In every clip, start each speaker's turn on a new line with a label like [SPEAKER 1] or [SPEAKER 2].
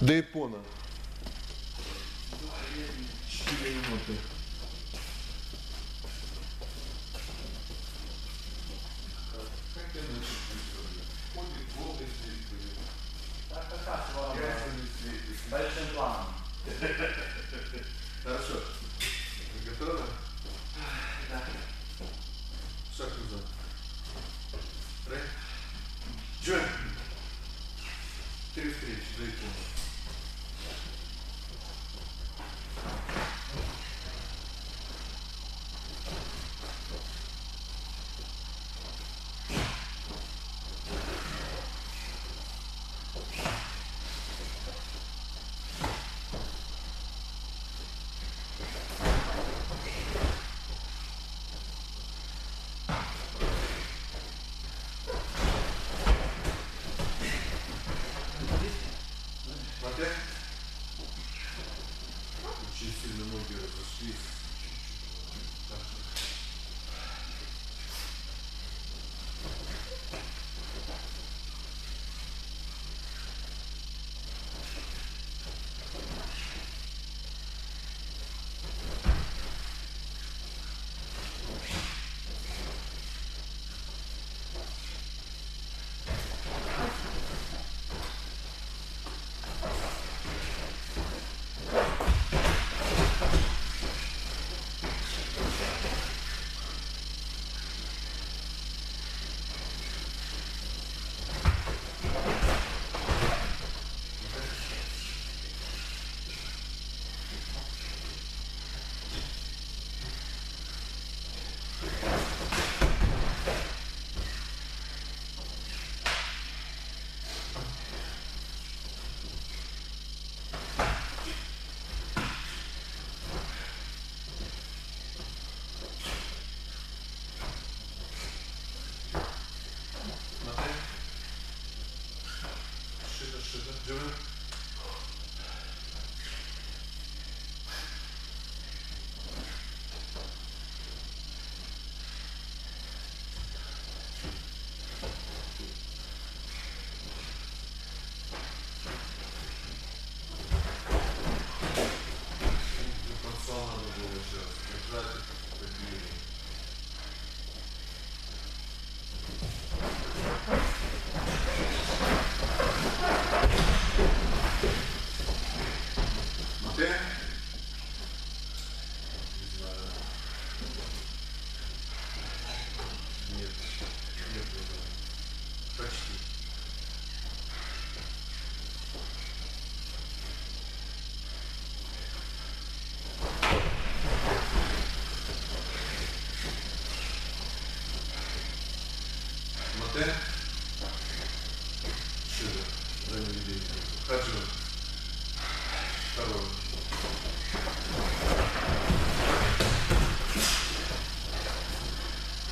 [SPEAKER 1] До Япона. 4 минуты.
[SPEAKER 2] Как я начал Ходит, Смотри. Шире. Дай мне видеть. Хаджи. Второй.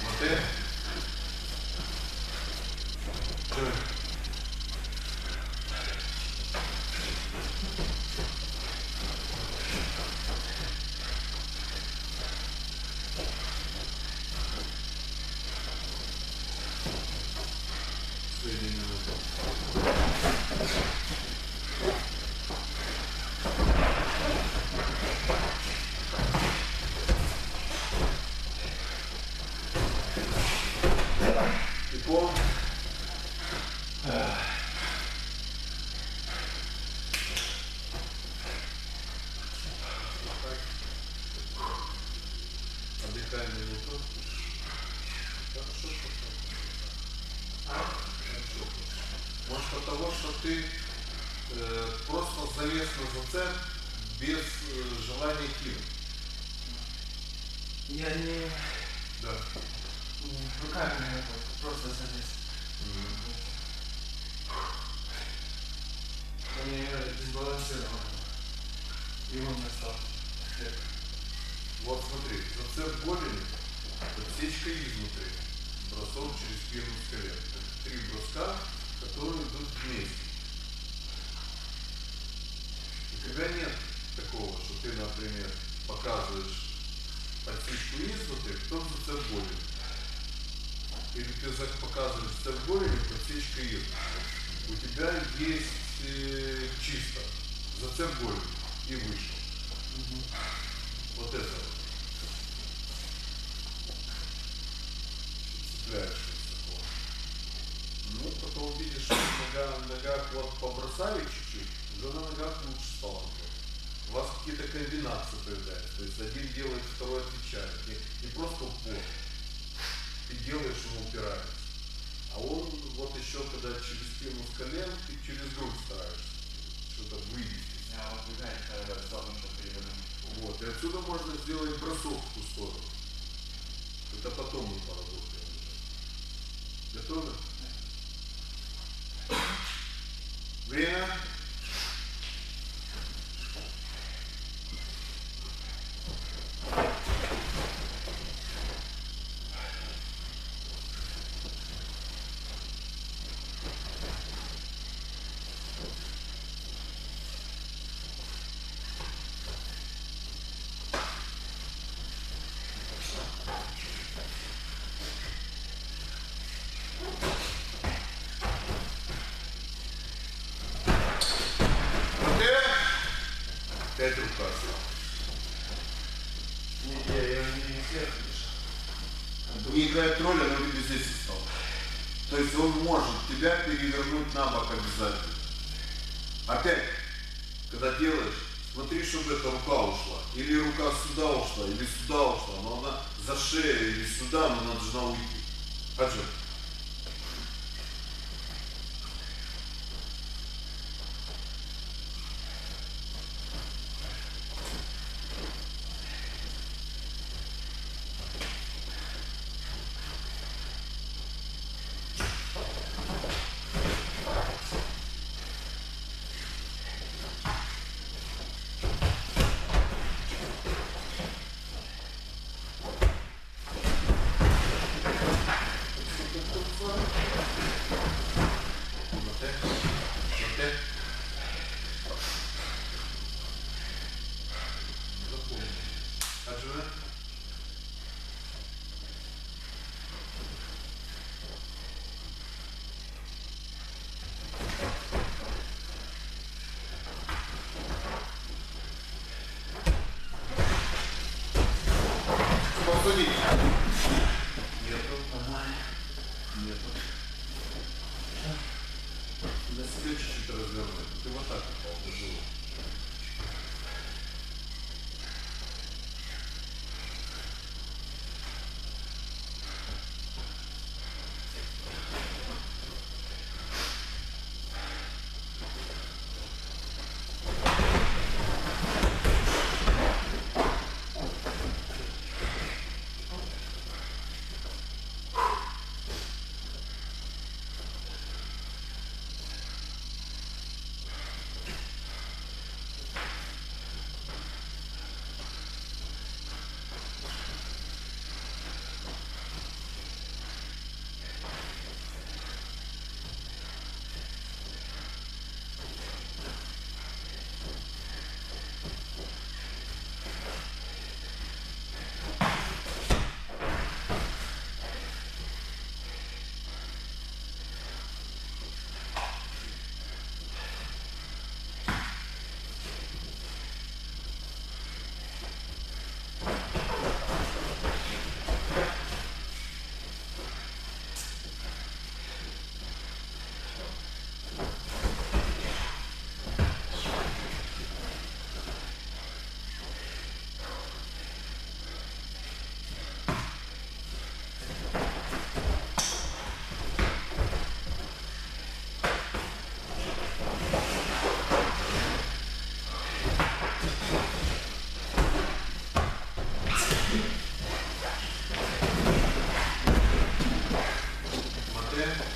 [SPEAKER 2] Смотри. Джой. Средний минут. Тепло. Отдыхаем минуту. Хорошо, хорошо. Может от того, что ты э, просто залез на зацеп без э, желания кинуть.
[SPEAKER 3] Я не,
[SPEAKER 2] Да.
[SPEAKER 3] не руками работаю, просто залез. Они дисбалансированы. И он настал.
[SPEAKER 2] Вот смотри, зацеп голени, подсечка изнутри, бросок через спину с колен. Это три броска, которые идут вместе. У тебя нет такого, что ты, например, показываешь подсечку изнутри, потом зацеп голени. Или ты за- показываешь зацеп голени, подсечка изнутри. У тебя есть э, чисто. зацеп болен и вышел. Вот это вот. Цепляешься такого. Ну, потом видишь, что нога, ногах вот побросали чуть-чуть, уже на ногах лучше стало. У вас какие-то комбинации появляются. То есть один делает, второй отвечает. Не, не просто упор. Ты делаешь, он упирается. А он вот еще, когда через спину с колен, ты через грудь стараешься что-то вывести.
[SPEAKER 3] Я вот видать, когда сторону что перевернуть.
[SPEAKER 2] Вот. И отсюда можно сделать бросок в ту сторону. Это потом мы поработаем уже. Готовы? Время. Окей? Пять рука.
[SPEAKER 3] Не, я, я не дышал.
[SPEAKER 4] не играет роли, но ты здесь стал. То есть он может тебя перевернуть на бок обязательно. Опять, когда делаешь, смотри, чтобы эта рука ушла. Или рука сюда ушла, или сюда ушла, но она за шею или сюда, но она должна уйти. Хаджи.
[SPEAKER 2] 소질이냐 Amen.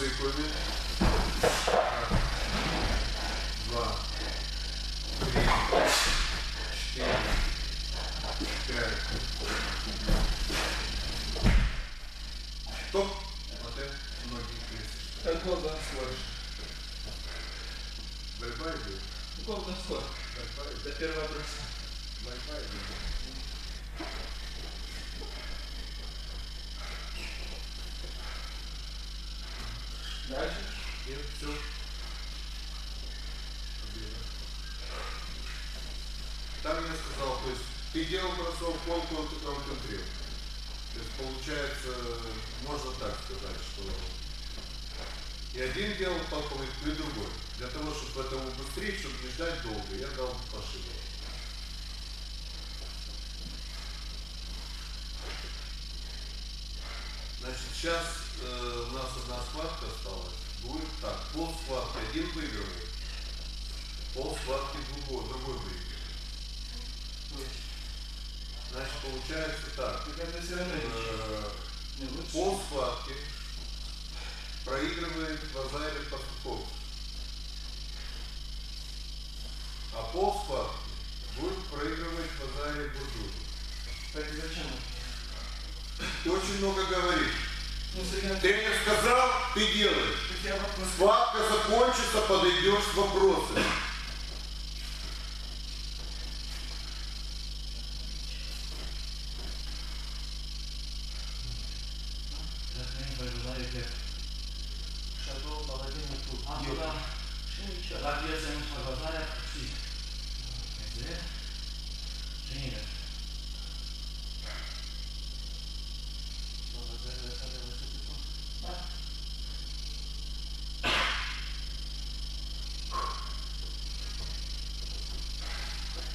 [SPEAKER 2] Осыпали. Два. Ты делал бросок, он, он, он контрил. То есть получается, можно так сказать, что и один делал толковый, и другой. Для того, чтобы это убыстрить, чтобы не ждать долго, я дал пошибу. Значит, сейчас э, у нас одна схватка осталась. Будет так, пол схватки один выигрывает, пол схватки другой, другой выигрывает. Значит, получается так.
[SPEAKER 3] Ты
[SPEAKER 2] э. Пол схватки проигрывает Вазайры Пастухов. А пол схватки будет проигрывать Вазайры Бурдуду.
[SPEAKER 3] Так зачем?
[SPEAKER 4] Ты очень много говоришь.
[SPEAKER 3] Ну, Сергей,
[SPEAKER 4] Тренер сказал, ты делаешь. Схватка закончится, подойдешь с вопросами.
[SPEAKER 3] Шатол, паладин, тут.
[SPEAKER 5] А,
[SPEAKER 3] Йота.
[SPEAKER 5] да. Латвия займушла базаря пси. Нeyse. Şeyle.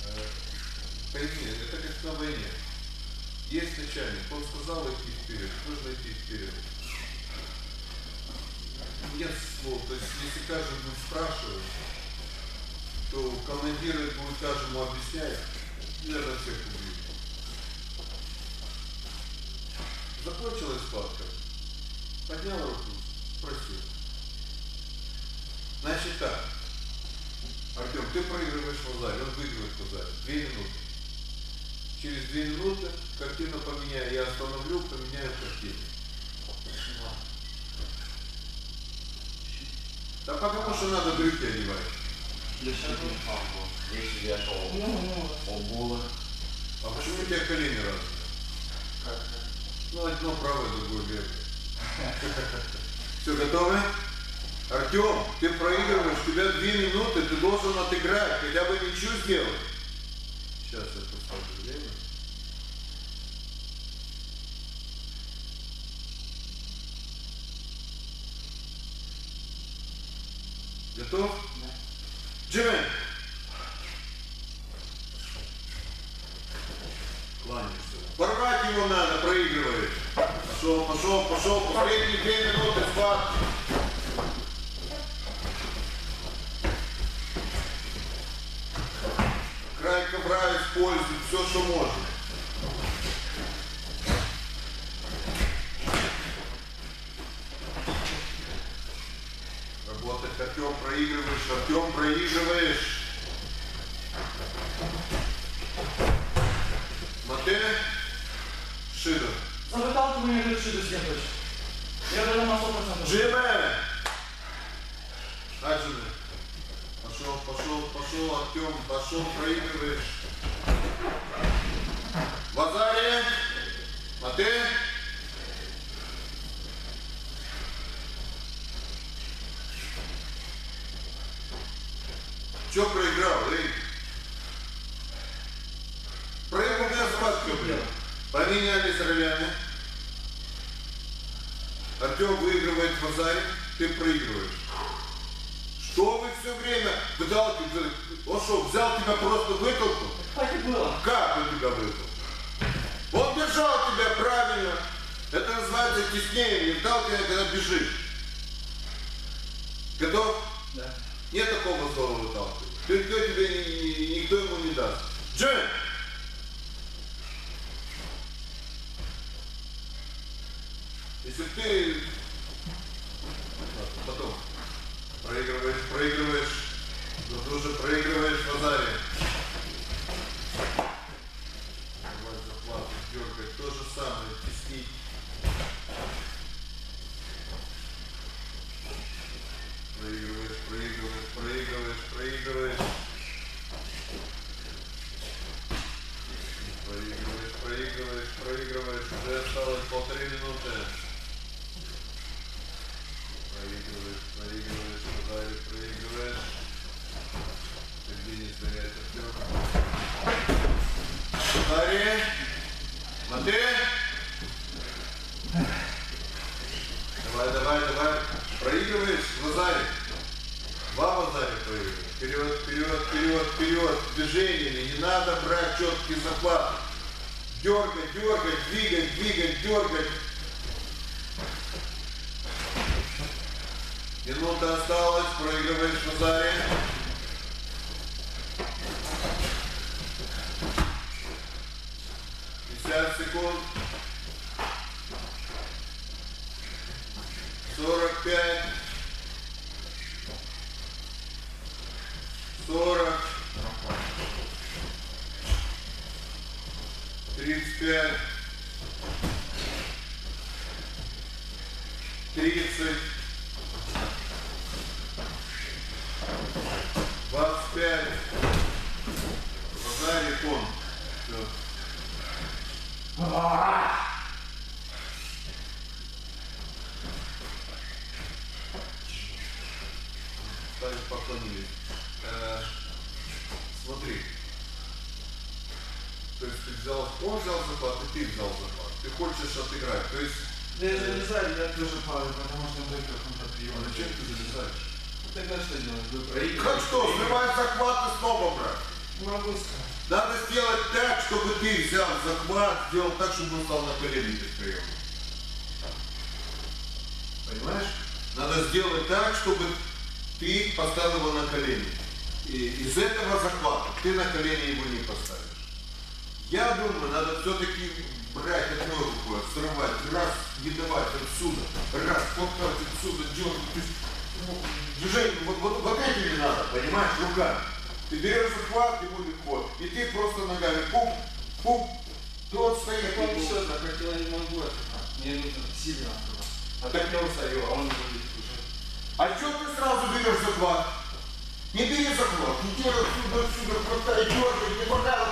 [SPEAKER 2] Э, Пойми, это как на войне. Есть начальник, он сказал идти вперед, нужно идти вперед. Нет слов, то есть если каждый будет спрашивать, то командир будет каждому объяснять, наверное, всех убьют. Закончилась схватка, поднял руку, спросил. Значит так, Артем, ты проигрываешь в Лазаре, он выигрывает в Лазаре. Две минуты. Через две минуты картину поменяю, я остановлю, поменяю картину. Да потому что надо брюки одевать.
[SPEAKER 5] Если я шел
[SPEAKER 3] Ну, ну,
[SPEAKER 5] обулы.
[SPEAKER 2] А почему у тебя колени разные?
[SPEAKER 3] как
[SPEAKER 2] Ну, одно правое, другое левое. Все, готовы? Артем, ты проигрываешь, у тебя две минуты, ты должен отыграть, хотя бы ничего сделать. Сейчас я поставлю время. Готов? Джимми! Кланяешься. Порвать его надо, проигрываешь. Пошел, пошел, пошел, последние две минуты схватки. Край ковра использует все, что можно. Артем, проигрываешь, Артем, проигрываешь. Мате, Шидов.
[SPEAKER 3] За выталкивание лучше до всех точно. Я даже на 100%.
[SPEAKER 2] Джиме! Аджиме. Пошел, пошел, пошел, Артем, пошел, проигрываешь. Поменялись ролями. Артем выигрывает в базаре, ты проигрываешь. Что выталкивает. Он что, взял тебя просто вытолкнул?
[SPEAKER 5] Так и было.
[SPEAKER 2] Как он тебя вытолкнул? Он держал тебя правильно. Это называется теснение, не вталкивание, когда бежишь. Готов?
[SPEAKER 5] Да.
[SPEAKER 2] Нет такого слова выталкивать. Никто тебе, ни- ни- никто ему не даст. Джен! Если ты потом проигрываешь, проигрываешь, но ты уже проигрываешь в азаре. Давай заплату, дергать, то же самое, теснить. Проигрываешь, проигрываешь, проигрываешь, проигрываешь. Проигрываешь, проигрываешь, проигрываешь. Уже осталось полторы минуты. Проигрываешь. Сергей не стоять, Артем. Удари. Смотри. Давай, давай, давай. Проигрываешь в лазаре. Два в лазаре проигрываешь. Вперед, вперед, вперед, вперед. Движениями. Не надо брать четкий захват. Дергать, дергать, двигать, двигать, дергать. Минута осталась, проигрываешь в лазаре. Пятьдесят секунд. Взял, он взял захват, и ты взял захват. Ты хочешь отыграть. То есть,
[SPEAKER 3] Да я залезаю, я тоже падаю, потому что вы каком-то
[SPEAKER 2] а
[SPEAKER 3] приеме.
[SPEAKER 2] зачем ты залезаешь?
[SPEAKER 3] Тогда что делать?
[SPEAKER 2] Как что? Срывать захват и снова брать.
[SPEAKER 3] Не могу сказать.
[SPEAKER 2] Надо сделать так, чтобы ты взял захват, сделал так, чтобы он стал на колени без приема. Понимаешь? Надо сделать так, чтобы ты поставил его на колени. И из этого захвата ты на колени его не поставишь. Я думаю, надо все-таки брать одной рукой, срывать, раз, не давать отсюда, раз, толкать отсюда, дергать. То есть, ну, Движение, вот, вот, вот этими надо, понимаешь, руками. Ты берешь захват, ему легко, и ты просто ногами пуп, пуп, тот стоит,
[SPEAKER 3] Так он
[SPEAKER 2] и
[SPEAKER 3] все, захватил, я не могу. Мне нужно сильно открывать. А так я устаю, а он будет уже.
[SPEAKER 2] А что ты сразу берешь захват? Не бери захват, не делай отсюда, отсюда, хватай, дергай, не хватай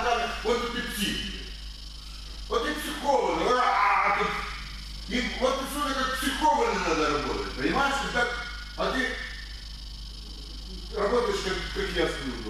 [SPEAKER 2] Ты так, а ты работаешь, как, как я дома.